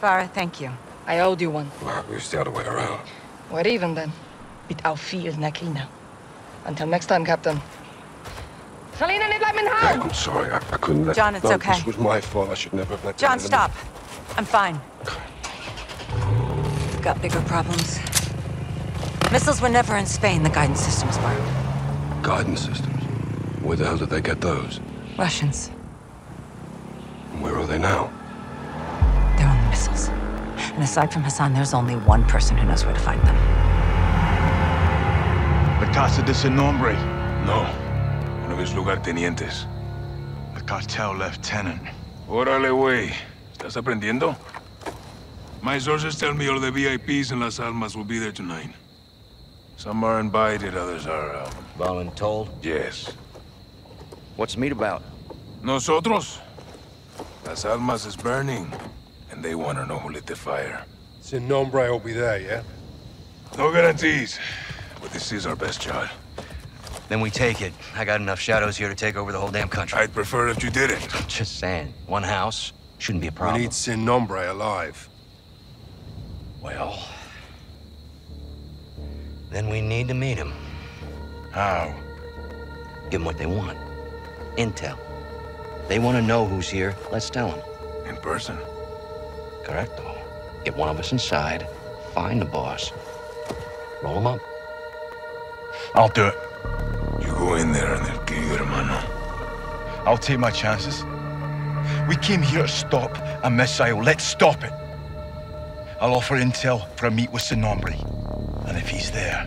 Farah, thank you. I owed you one. Well, we still the other way around. We're even then. Bit auf viel, Nakina. Until next time, Captain. Selina, nicht bleib in I'm sorry. I, I couldn't let... John, it's no, okay. This was my fault. I should never have let John, stop. I'm fine. We've got bigger problems. Missiles were never in Spain. The guidance systems were. Guidance systems. Where the hell did they get those? Russians. Where are they now? And aside from Hassan, there's only one person who knows where to find them. La Casa de Sin Nombre. No. One of his lugartenientes. The cartel lieutenant. Órale, güey. ¿Estás aprendiendo? My sources tell me all the VIPs in Las Almas will be there tonight. Some are invited, others are, uh, Voluntold? yes. What's the meet about? Nosotros? Las Almas is burning, and they want to know who lit the fire. Sin Nombre will be there, yeah? No guarantees, but this is our best shot. Then we take it. I got enough shadows here to take over the whole damn country. I'd prefer if you didn't. Just saying. One house shouldn't be a problem. We need Sin Nombre alive. Well... Then we need to meet him. How? Give them what they want. Intel. They want to know who's here. Let's tell them. In person? Correcto. Get one of us inside. Find the boss. Roll him up. I'll do it. You go in there and they'll kill you, hermano. I'll take my chances. We came here to stop a missile. Let's stop it. I'll offer intel for a meet with Sin Nombre. And if he's there,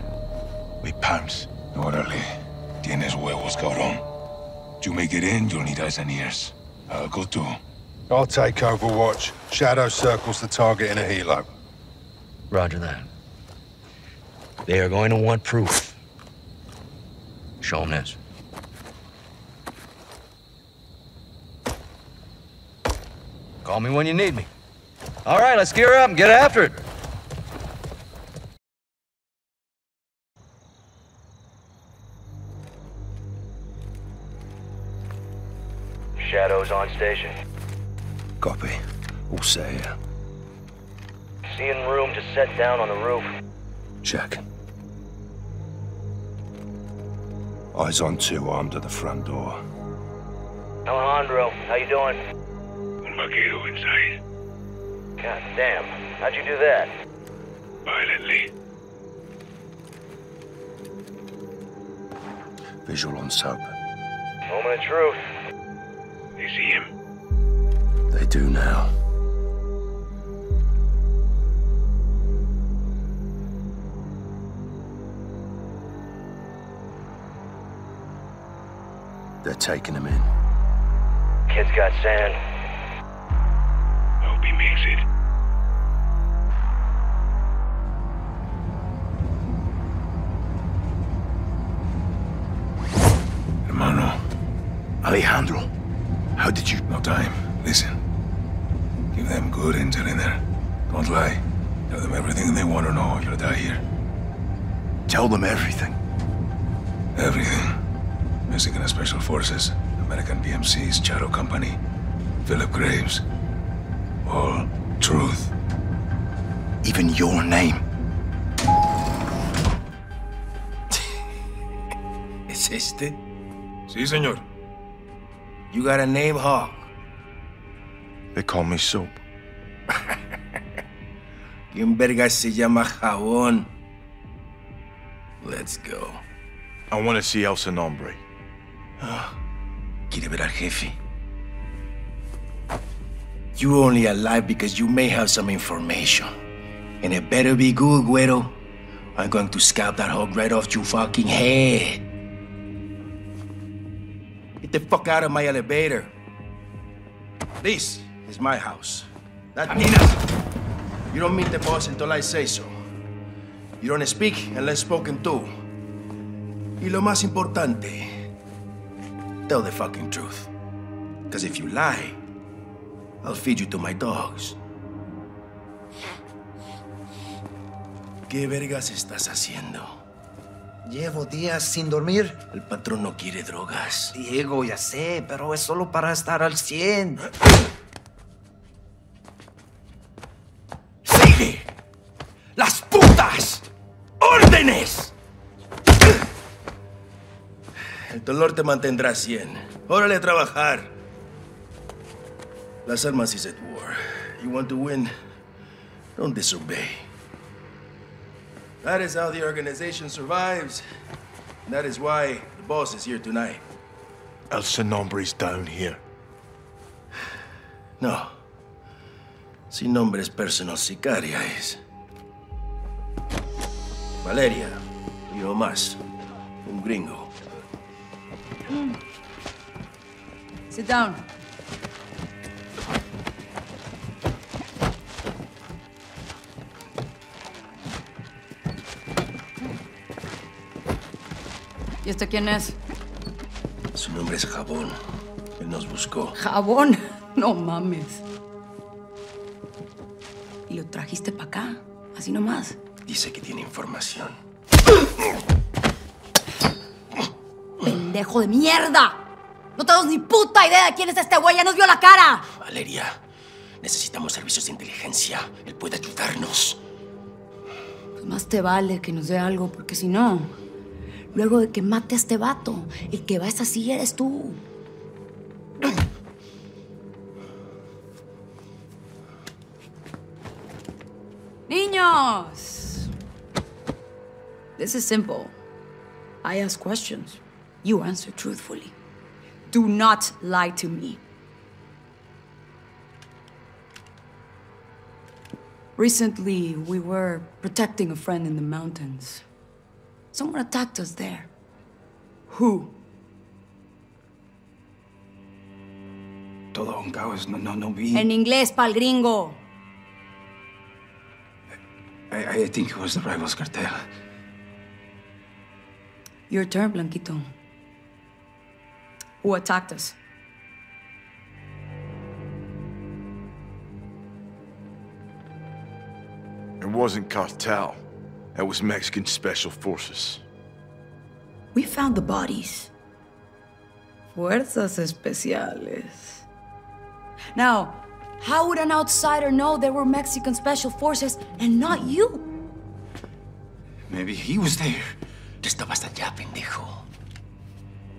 we pounce. Órale. Tienes huevos, cabrón. You make it in, you'll need eyes and ears. I'll go too. I'll take Overwatch. Shadow circles the target in a helo. Roger that. They are going to want proof. Show them this. Call me when you need me. All right, let's gear up and get after it. Shadows on station. Copy. All set here. Seeing room to set down on the roof. Check. Eyes on two armed at the front door. Alejandro, how you doing? Un vaquero inside. God damn. How'd you do that? Violently. Visual on sub. Moment of truth. You see him. They do now. They're taking him in. Kid's got sand. Hope he makes it. Hermano, Alejandro, how did you... no time. Listen. Give them good intel in there. Don't lie. Tell them everything they want to know. You'll die here. Tell them everything. Everything. Mexican Special Forces, American PMC's Shadow Company, Philip Graves. All truth. Even your name. ¿Es este? Sí, señor. You got a name, Hawk? They call me Soap. ¿Quién verga se llama Jabón? Let's go. I want to see El Nombre. Ah, ¿Quiere ver al jefe? You only alive because you may have some information. And it better be good, Güero. I'm going to scalp that hog right off your fucking head. Get the fuck out of my elevator. This is my house. Not Nina's. You don't meet the boss until I say so. You don't speak unless spoken to. Y lo más importante, tell the fucking truth. Because if you lie, I'll feed you to my dogs. ¿Qué vergas estás haciendo? Llevo días sin dormir. El patrón no quiere drogas. Diego, ya sé, pero es solo para estar al 100. El dolor te mantendrá 100. Órale a trabajar. Las armas is at war. You want to win? Don't disobey. That is how the organization survives. And that is why the boss is here tonight. El Sonombre's down here. No. Sin nombre es personal sicaria es. Valeria. Más. Un gringo. Sit down. ¿Y este quién es? Su nombre es Jabón. Él nos buscó. Jabón. No mames. Y lo trajiste para acá, así nomás. Dice que tiene información. ¡Pendejo de mierda! No tenemos ni puta idea de quién es este güey, ya nos vio la cara. Valeria, necesitamos servicios de inteligencia. Él puede ayudarnos. Pues más te vale que nos dé algo, porque si no, luego de que mate a este vato, el que va a esa silla eres tú. Niños! This is simple. I ask questions. You answer truthfully. Do not lie to me. Recently, we were protecting a friend in the mountains. Someone attacked us there. Who? Todo un caos, no, no, no vi. En inglés, pal gringo. I, I think it was the rivals cartel. Your turn, Blanquito. Who attacked us? It wasn't cartel. It was Mexican Special Forces. We found the bodies. Fuerzas Especiales. Now, how would an outsider know there were Mexican Special Forces and not you? Maybe he was there. Tú estabas allá, pendejo.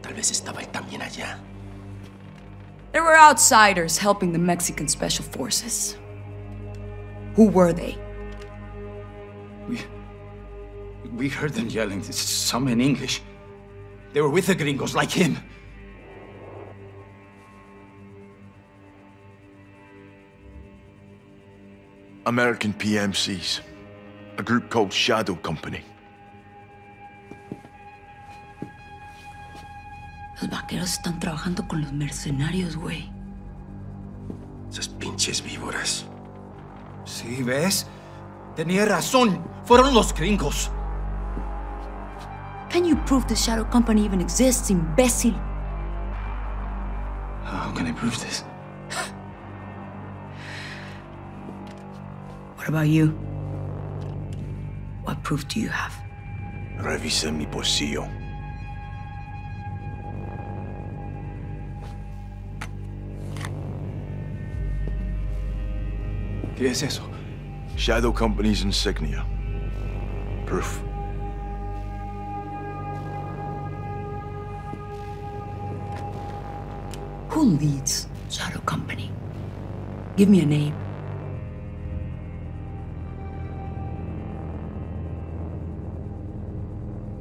Tal vez estaba él también allá. There were outsiders helping the Mexican Special Forces. Who were they? We, we heard them yelling, some in English. They were with the gringos, like him. American PMCs. A group called Shadow Company. Los vaqueros están trabajando con los mercenarios, güey. Esas pinches víboras. Sí, ¿ves? Tenía razón. Fueron los gringos. Can you prove the Shadow Company even exists, imbécil? How can I prove this? What about you? What proof do you have? Revisa mi bolsillo. ¿Qué es eso? Shadow Company's insignia. Proof. Who leads Shadow Company? Give me a name.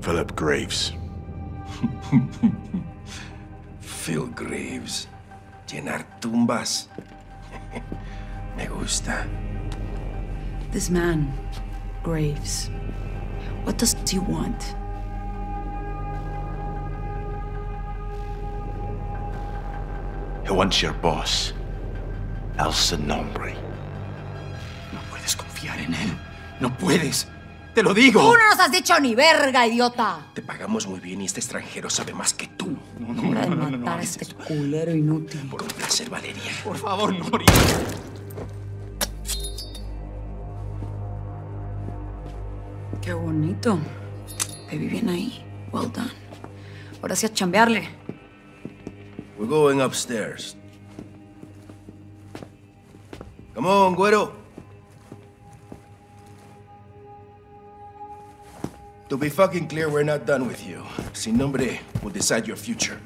Philip Graves. Phil Graves. Llenar tumbas. Me gusta. This man, Graves. What does he want? He wants your boss. Elsa Nombre. No puedes confiar en él. No puedes. Te lo digo. ¡Tú no nos has dicho ni verga, idiota! Te pagamos muy bien y este extranjero sabe más que tú. Hora de matar a este culero inútil. Por un placer, Valeria. Por favor, no. Qué bonito. Vi bien ahí. Well done. Ahora sí a chambearle. We're going upstairs. Come on, güero. To be fucking clear, we're not done with you. Sin nombre will decide your future.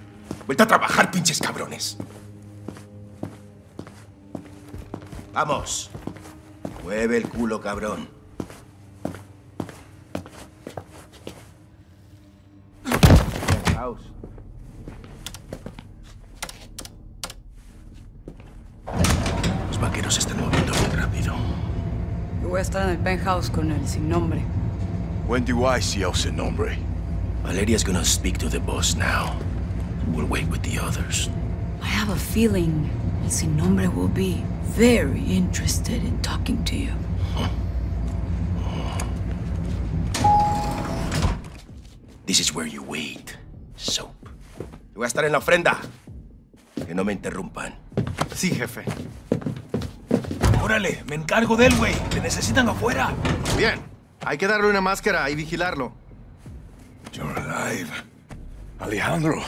Vuelta a trabajar, pinches cabrones. Vamos. Mueve el culo, cabrón. Voy a estar en el penthouse con el sin nombre. When do I see El Sin Nombre? Valeria's gonna speak to the boss now. We'll wait with the others. I have a feeling el sin nombre will be very interested in talking to you. This is where you wait. Soap. Yo voy a estar en la ofrenda. Que no me interrumpan. Sí, jefe. Órale, me encargo de él, güey. Te necesitan afuera. Bien. Hay que darle una máscara y vigilarlo. You're alive. Alejandro,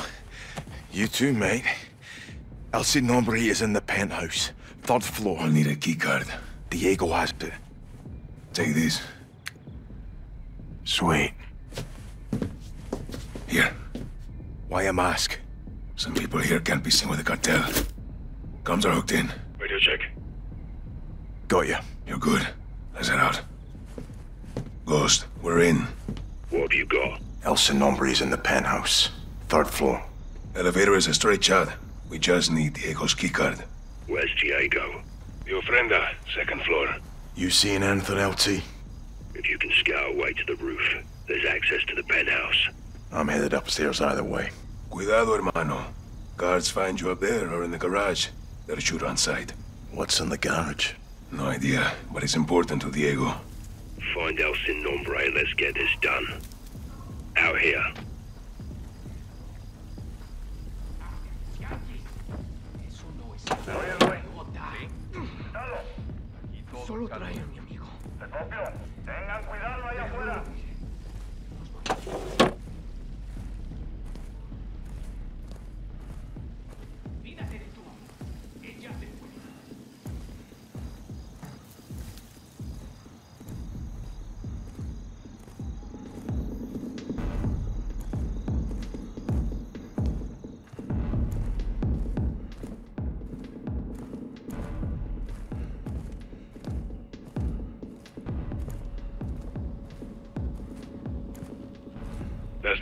you too, mate. El Nombre is in the penthouse, third floor. I'll need a keycard. Diego has it. Take this. Sweet. Here. Why a mask? Some people here can't be seen with the cartel. Comms are hooked in. Radio check. Got you. You're good. Let's head out. Ghost, we're in. What have you got? El Sin Nombre is in the penthouse, third floor. Elevator is a straight shot. We just need Diego's keycard. Where's Diego? The ofrenda, second floor. You seeing anything, LT? If you can scout away to the roof, there's access to the penthouse. I'm headed upstairs either way. Cuidado, hermano. Guards find you up there or in the garage. They'll shoot on sight. What's in the garage? No idea, but it's important to Diego. Find El Sin Nombre and let's get this done. Out here. Solo trae a mi amigo.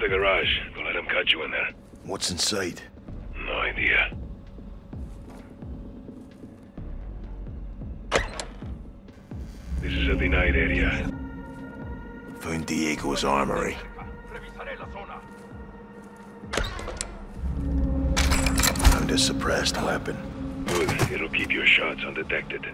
The garage. Don't let them cut you in there. What's inside? No idea. This is a denied area. Found Diego's armory. Found a suppressed weapon. Good. It'll keep your shots undetected.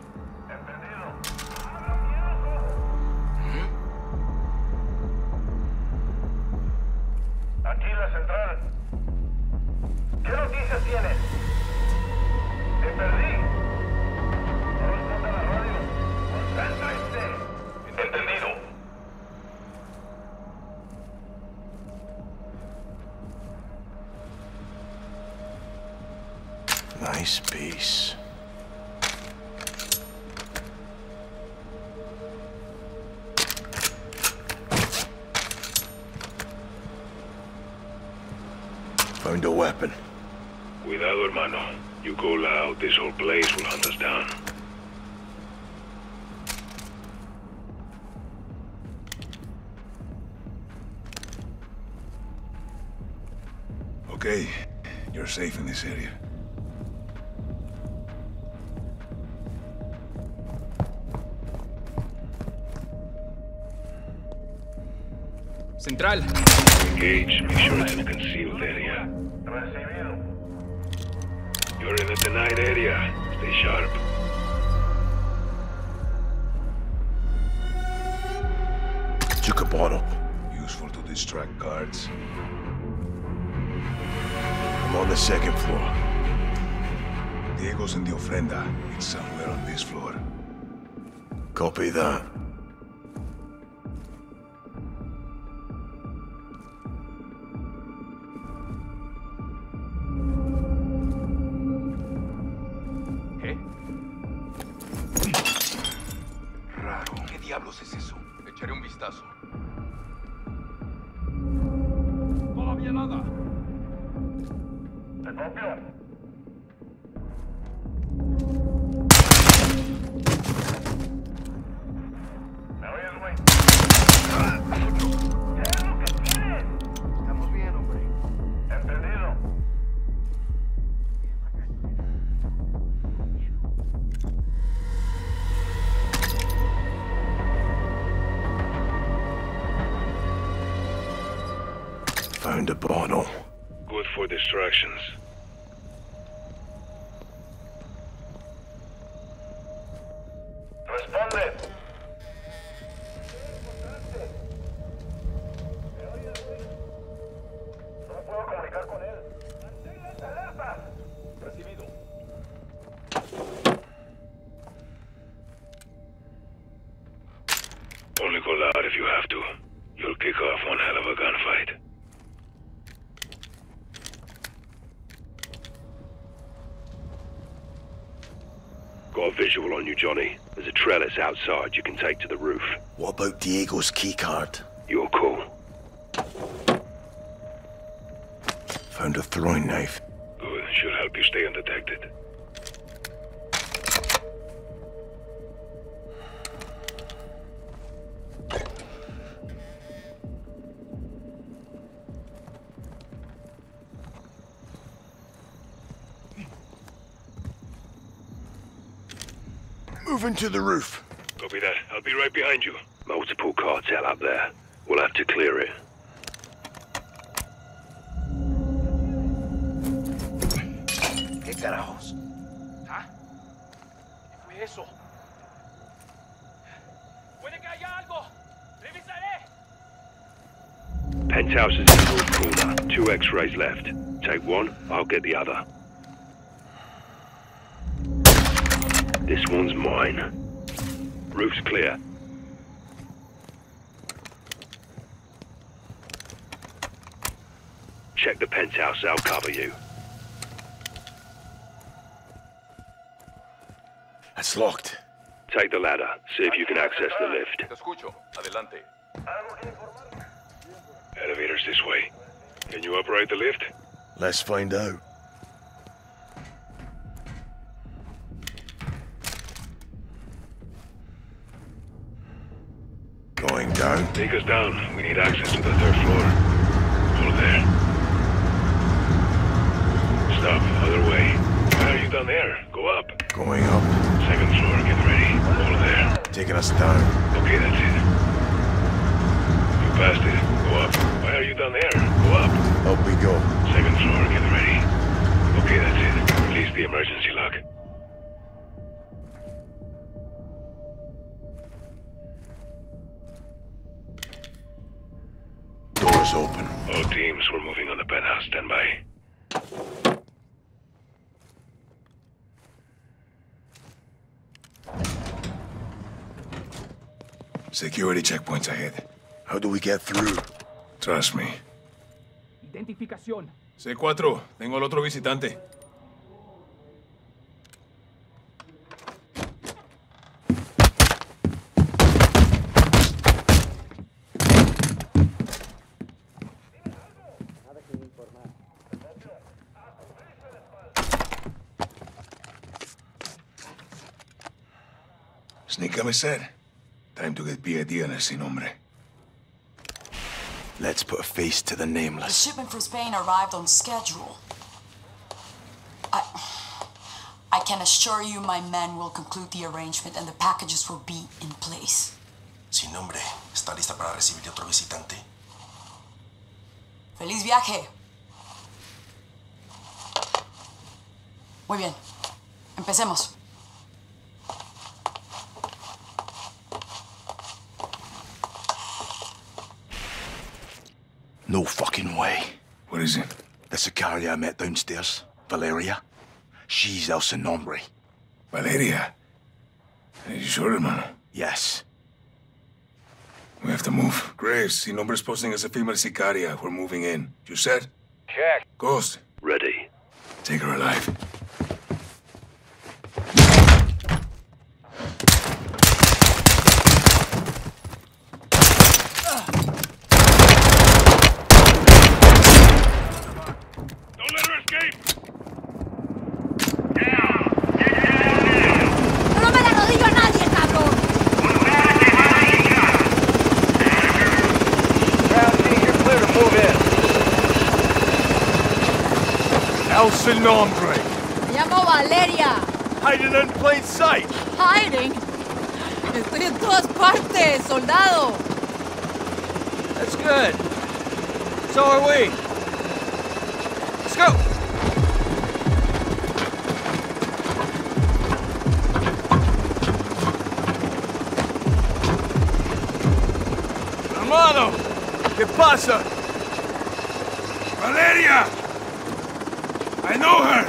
Nice piece. Found a weapon. Cuidado, hermano. You go loud, this whole place will hunt us down. Okay, you're safe in this area. Central. Engage. Be sure it's in a concealed area. Recibido. You're in a denied area. Stay sharp. Took a bottle. Useful to distract guards. I'm on the second floor. Diego's in the ofrenda. It's somewhere on this floor. Copy that. Found a bottle. Good for distractions. Johnny. There's a trellis outside you can take to the roof. What about Diego's keycard? Your call. Found a throwing knife. Oh, Good. Should help you stay undetected. Moving to the roof. Copy that. I'll be right behind you. Multiple cartel up there. We'll have to clear it. ¿Qué carajos? ¿Ah? ¿Qué fue eso? ¡Puede que haya algo! ¡Revisaré! Penthouse is in the north corner. Two x-rays left. Take one, I'll get the other. This one's mine. Roof's clear. Check the penthouse, I'll cover you. It's locked. Take the ladder, see if you can access the lift. Escucho. Adelante. Elevator's this way. Can you operate the lift? Let's find out. Take us down. We need access to the third floor. Hold there. Stop. Other way. Why are you down there? Go up. Going up. Second floor. Get ready. Hold there. Taking us down. Okay, that's it. You passed it. Go up. Why are you down there? Go up. Up we go. Second floor. Get ready. Okay, that's it. Release the emergency lock. Doors open. All teams, we're moving on the penthouse. Stand by. Security checkpoints ahead. How do we get through? Trust me. Identificación. C4, tengo al otro visitante. Sneak said. Time to get PID on el sin nombre. Let's put a face to the nameless. The shipment from Spain arrived on schedule. I. I can assure you my men will conclude the arrangement and the packages will be in place. Sin nombre, ¿está lista para recibir otro visitante? ¡Feliz viaje! Muy bien. Empecemos. No fucking way. What is it? The Sicaria I met downstairs, Valeria. She's El Sin Nombre. Valeria. Are you sure, hermano? Yes. We have to move. Graves, sin nombre's posting as a female Sicaria. We're moving in. You said? Check. Ghost, Ready. take her alive. Sin nombre. Me llamo Valeria. Hiding in plain sight. Hiding. Estoy en todas partes, soldado. That's good. So are we. Let's go. Hermano, oh. ¿qué pasa? Valeria! I know her!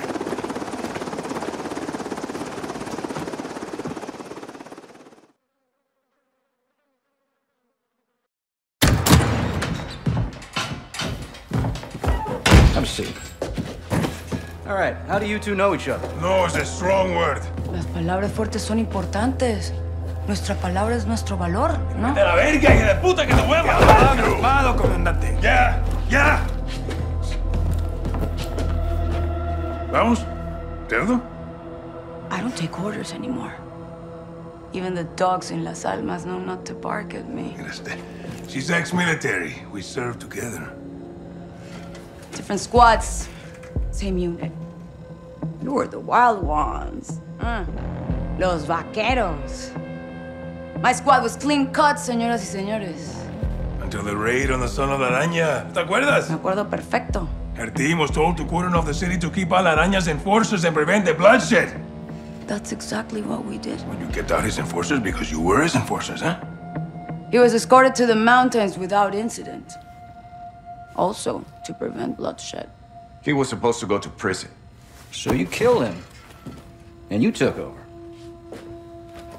Have a seat. All right, how do you two know each other? No is a strong word. Las palabras fuertes son importantes. Nuestra palabra es nuestro valor, ¿no? ¡De la verga, hija de puta, que te voy a matar! Comandante! ¡Ya! ¡Ya! ¿Vamos? ¿Cerdo? I don't take orders anymore. Even the dogs in Las Almas know not to bark at me. She's ex-military. We served together. Different squads, same unit. You were the wild ones. Uh, los vaqueros. My squad was clean cut, señoras y señores. Until the raid on the Son of la Araña. ¿Te acuerdas? Me acuerdo perfecto. Her team was told to cordon off the city to keep all Araña's enforcers and prevent the bloodshed. That's exactly what we did. You kept out his enforcers because you were his enforcers, huh? He was escorted to the mountains without incident. Also, to prevent bloodshed. He was supposed to go to prison. So you killed him. And you took over.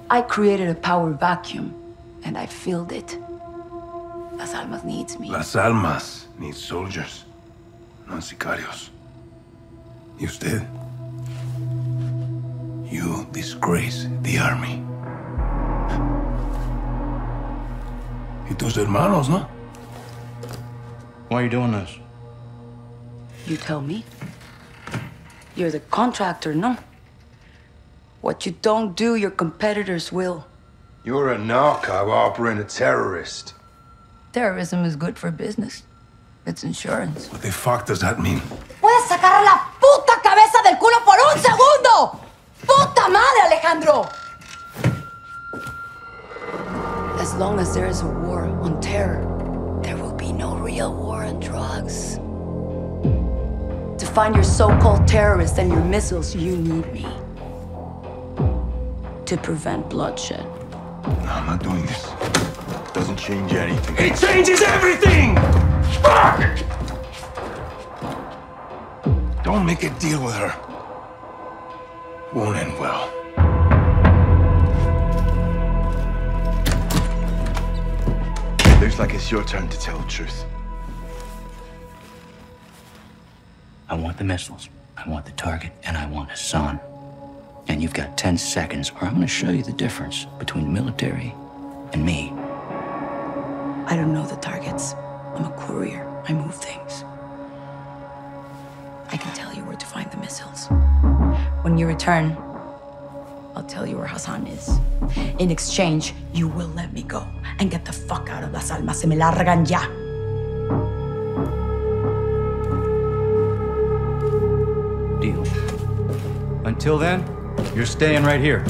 I created a power vacuum, and I filled it. Las Almas needs me. Las Almas needs soldiers, not sicarios. Y usted? You disgrace the army. Y tus hermanos, ¿no? Why are you doing this? You tell me. You're the contractor, no? What you don't do, your competitors will. You're a narco operating a terrorist. Terrorism is good for business. It's insurance. What the fuck does that mean? ¡Puedes sacar la puta cabeza del culo por un segundo! ¡Puta madre, Alejandro! As long as there is a war on terror, there will be no real war on drugs. To find your so-called terrorists and your missiles, you need me. To prevent bloodshed. No, I'm not doing this. It Doesn't change anything. It changes everything! Fuck! Don't make a deal with her. Won't end well. Looks like it's your turn to tell the truth. I want the missiles, I want the target, and I want Hassan. And you've got 10 seconds, or I'm gonna show you the difference between the military and me. I don't know the targets. I'm a courier. I move things. I can tell you where to find the missiles. When you return, I'll tell you where Hassan is. In exchange, you will let me go and get the fuck out of Las Almas. Se me largan ya. Deal. Until then, you're staying right here.